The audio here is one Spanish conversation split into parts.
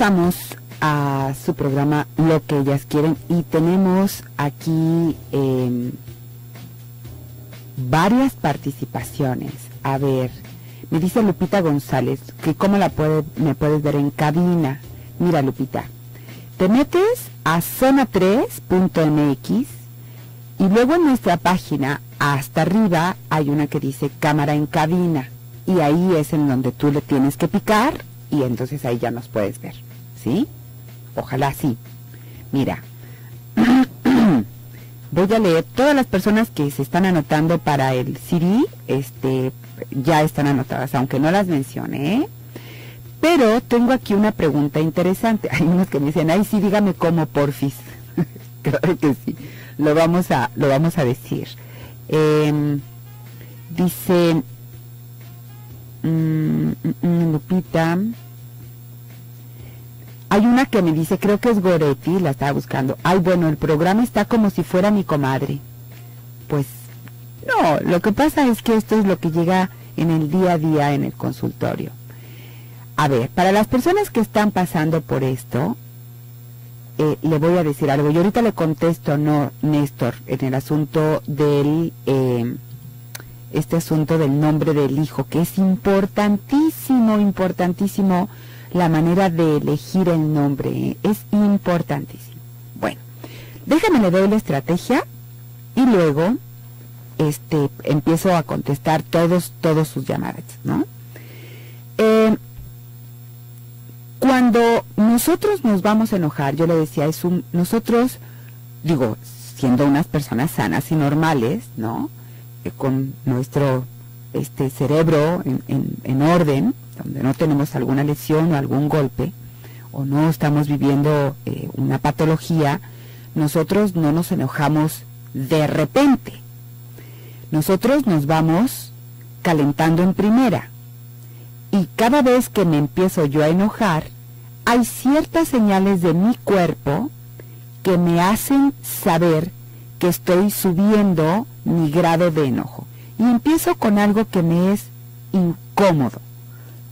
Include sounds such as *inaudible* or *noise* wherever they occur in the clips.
regresamos a su programa Lo que ellas quieren y tenemos aquí em, varias participaciones. A ver, me dice Lupita González que cómo la puede, me puedes ver en cabina. Mira Lupita, te metes a zona3.mx y luego en nuestra página hasta arriba hay una que dice cámara en cabina y ahí es en donde tú le tienes que picar y entonces ahí ya nos puedes ver, ¿sí? Ojalá sí. Mira, *clears throat* voy a leer todas las personas que se están anotando para el CD, este, ya están anotadas, aunque no las mencione, ¿eh? Pero tengo aquí una pregunta interesante. *laughs* Hay unos que me dicen, ay, sí, dígame cómo, porfis. *laughs* claro que sí, lo vamos a, lo vamos a decir. Eh, dice mm, mm, mm, Lupita, hay una que me dice, creo que es Goretti, la estaba buscando. Ay, bueno, el programa está como si fuera mi comadre. Pues no, lo que pasa es que esto es lo que llega en el día a día en el consultorio. A ver, para las personas que están pasando por esto, eh, le voy a decir algo. Yo ahorita le contesto, no, Néstor, en el asunto del, eh, este asunto del nombre del hijo, que es importantísimo, importantísimo la manera de elegir el nombre. ¿eh? Es importantísimo. Bueno, déjame le doy la estrategia y luego este empiezo a contestar todos todos sus llamadas, ¿no? Eh, cuando nosotros nos vamos a enojar, yo le decía, es un nosotros digo, siendo unas personas sanas y normales, ¿no? Eh, con nuestro este cerebro en, en, en orden, donde no tenemos alguna lesión o algún golpe, o no estamos viviendo eh, una patología, nosotros no nos enojamos de repente. Nosotros nos vamos calentando en primera. Y cada vez que me empiezo yo a enojar, hay ciertas señales de mi cuerpo que me hacen saber que estoy subiendo mi grado de enojo. Y empiezo con algo que me es incómodo.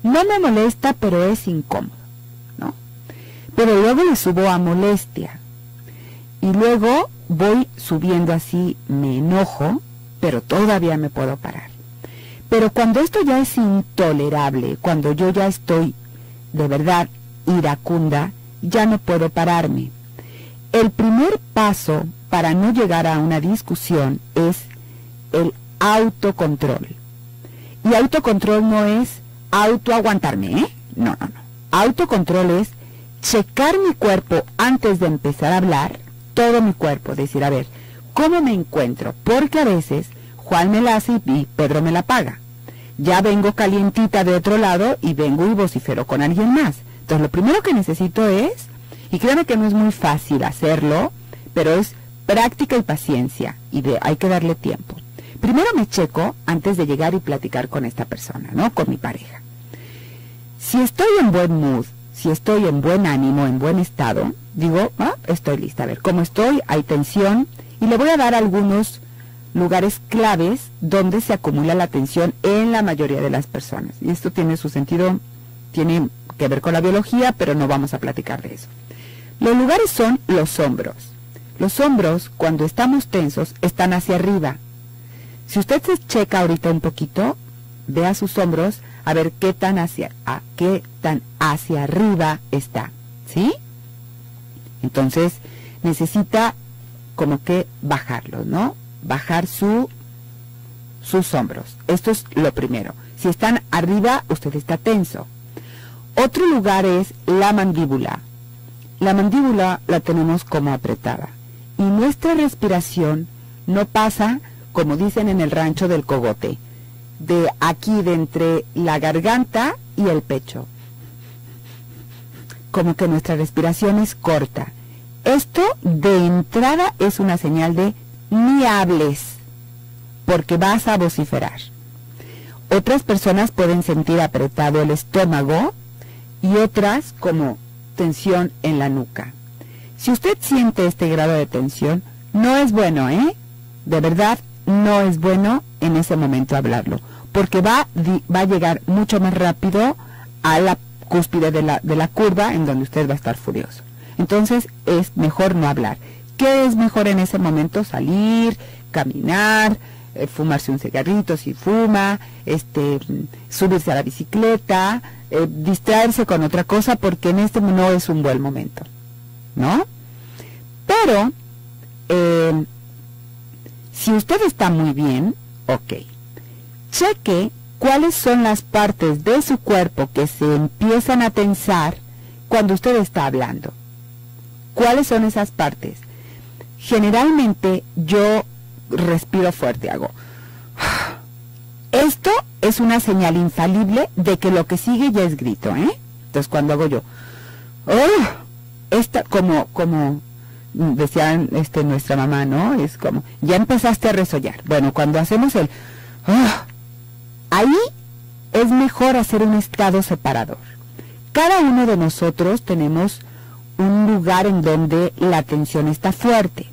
No me molesta, pero es incómodo, ¿no? Pero luego le subo a molestia. Y luego voy subiendo así, me enojo, pero todavía me puedo parar. Pero cuando esto ya es intolerable, cuando yo ya estoy de verdad iracunda, ya no puedo pararme. El primer paso para no llegar a una discusión es el autocontrol. Y autocontrol no es autoaguantarme, ¿eh? No, no, no. Autocontrol es checar mi cuerpo antes de empezar a hablar, todo mi cuerpo, decir, a ver, ¿cómo me encuentro? Porque a veces Juan me la hace y Pedro me la paga. Ya vengo calientita de otro lado y vengo y vocifero con alguien más. Entonces lo primero que necesito es, y créanme que no es muy fácil hacerlo, pero es práctica y paciencia, y de, hay que darle tiempo. Primero me checo antes de llegar y platicar con esta persona, ¿no? Con mi pareja. Si estoy en buen mood, si estoy en buen ánimo, en buen estado, digo, ah, estoy lista. A ver, ¿cómo estoy? Hay tensión. Y le voy a dar algunos lugares claves donde se acumula la tensión en la mayoría de las personas. Y esto tiene su sentido, tiene que ver con la biología, pero no vamos a platicar de eso. Los lugares son los hombros. Los hombros, cuando estamos tensos, están hacia arriba, si usted se checa ahorita un poquito, vea sus hombros a ver qué tan hacia, a qué tan hacia arriba está, ¿sí? Entonces necesita como que bajarlos, ¿no? Bajar su, sus hombros. Esto es lo primero. Si están arriba, usted está tenso. Otro lugar es la mandíbula. La mandíbula la tenemos como apretada y nuestra respiración no pasa como dicen en el rancho del cogote, de aquí de entre la garganta y el pecho. Como que nuestra respiración es corta. Esto de entrada es una señal de ni hables, porque vas a vociferar. Otras personas pueden sentir apretado el estómago y otras como tensión en la nuca. Si usted siente este grado de tensión, no es bueno, ¿eh? De verdad, no es bueno en ese momento hablarlo, porque va, va a llegar mucho más rápido a la cúspide de la, de la curva en donde usted va a estar furioso. Entonces es mejor no hablar. ¿Qué es mejor en ese momento? Salir, caminar, eh, fumarse un cigarrito si fuma, este, subirse a la bicicleta, eh, distraerse con otra cosa porque en este no es un buen momento, ¿no? Pero, eh, si usted está muy bien, ok, cheque cuáles son las partes de su cuerpo que se empiezan a tensar cuando usted está hablando. ¿Cuáles son esas partes? Generalmente yo respiro fuerte, hago. Esto es una señal infalible de que lo que sigue ya es grito, ¿eh? Entonces cuando hago yo, oh, esta, como, como decía este, nuestra mamá, ¿no? Es como, ya empezaste a resollar. Bueno, cuando hacemos el, oh, ahí es mejor hacer un estado separador. Cada uno de nosotros tenemos un lugar en donde la tensión está fuerte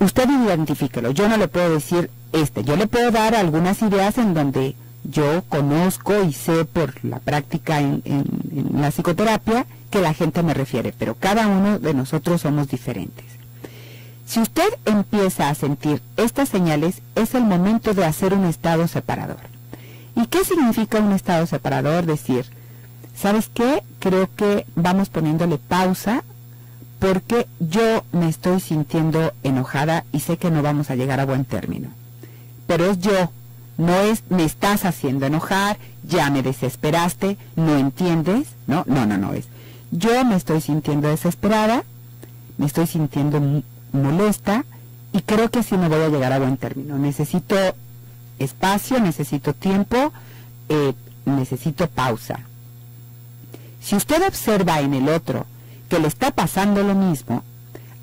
usted identifíquelo. Yo no le puedo decir este, yo le puedo dar algunas ideas en donde yo conozco y sé por la práctica en, la psicoterapia que la gente me refiere, pero cada uno de nosotros somos diferentes. Si usted empieza a sentir estas señales, es el momento de hacer un estado separador. ¿Y qué significa un estado separador? Decir, ¿sabes qué? Creo que vamos poniéndole pausa porque yo me estoy sintiendo enojada y sé que no vamos a llegar a buen término. Pero es yo, no es me estás haciendo enojar, ya me desesperaste, no entiendes, no, no, no, no es. Yo me estoy sintiendo desesperada, me estoy sintiendo molesta y creo que así no voy a llegar a buen término. Necesito espacio, necesito tiempo, eh, necesito pausa. Si usted observa en el otro que le está pasando lo mismo,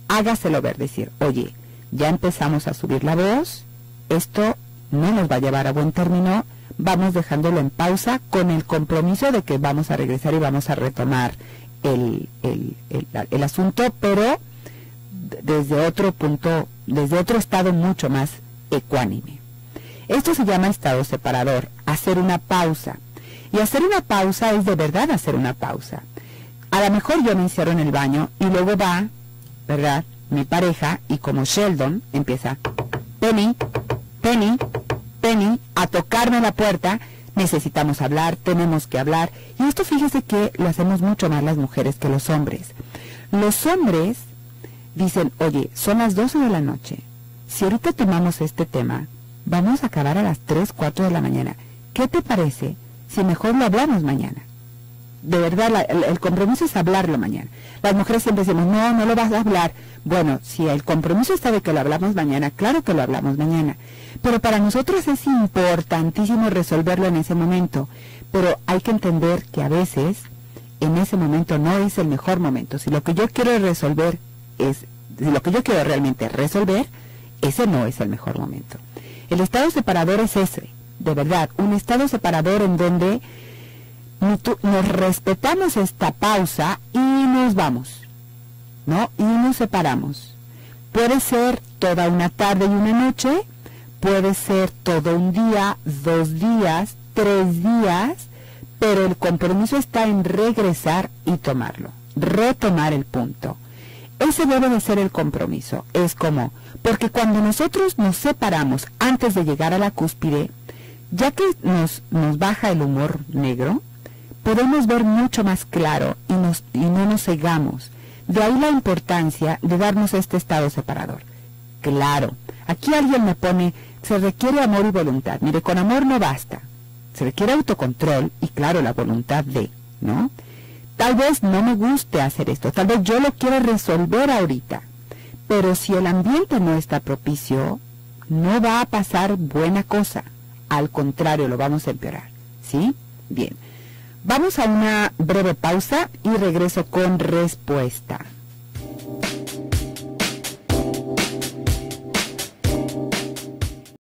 hágaselo ver, decir, oye, ya empezamos a subir la voz, esto no nos va a llevar a buen término, vamos dejándolo en pausa con el compromiso de que vamos a regresar y vamos a retomar el, el, el, asunto, pero desde otro punto, desde otro estado mucho más ecuánime. Esto se llama estado separador, hacer una pausa. Y hacer una pausa es de verdad hacer una pausa. A lo mejor yo me encierro en el baño y luego va, ¿verdad? Mi pareja y como Sheldon empieza, Penny, Penny, Penny, a tocarme la puerta, necesitamos hablar, tenemos que hablar. Y esto fíjese que lo hacemos mucho más las mujeres que los hombres. Los hombres dicen, oye, son las 12 de la noche. Si ahorita tomamos este tema, vamos a acabar a las 3, 4 de la mañana. ¿Qué te parece si mejor lo hablamos mañana? De verdad el, compromiso es hablarlo mañana. Las mujeres siempre decimos, no, no lo vas a hablar. Bueno, si el compromiso está de que lo hablamos mañana, claro que lo hablamos mañana. Pero para nosotros es importantísimo resolverlo en ese momento. Pero hay que entender que a veces en ese momento no es el mejor momento. Si lo que yo quiero resolver es, si lo que yo quiero realmente resolver, ese no es el mejor momento. El estado separador es ese, de verdad, un estado separador en donde nos respetamos esta pausa y nos vamos, ¿no? Y nos separamos. Puede ser toda una tarde y una noche, puede ser todo un día, dos días, tres días, pero el compromiso está en regresar y tomarlo, retomar el punto. Ese debe de ser el compromiso. Es como, porque cuando nosotros nos separamos antes de llegar a la cúspide, ya que nos, nos baja el humor negro, podemos ver mucho más claro y, nos, y no nos cegamos. De ahí la importancia de darnos este estado separador. Claro, aquí alguien me pone, se requiere amor y voluntad. Mire, con amor no basta. Se requiere autocontrol y claro, la voluntad de, ¿no? Tal vez no me guste hacer esto, tal vez yo lo quiero resolver ahorita. Pero si el ambiente no está propicio, no va a pasar buena cosa. Al contrario, lo vamos a empeorar. ¿Sí? Bien. Vamos a una breve pausa y regreso con respuesta.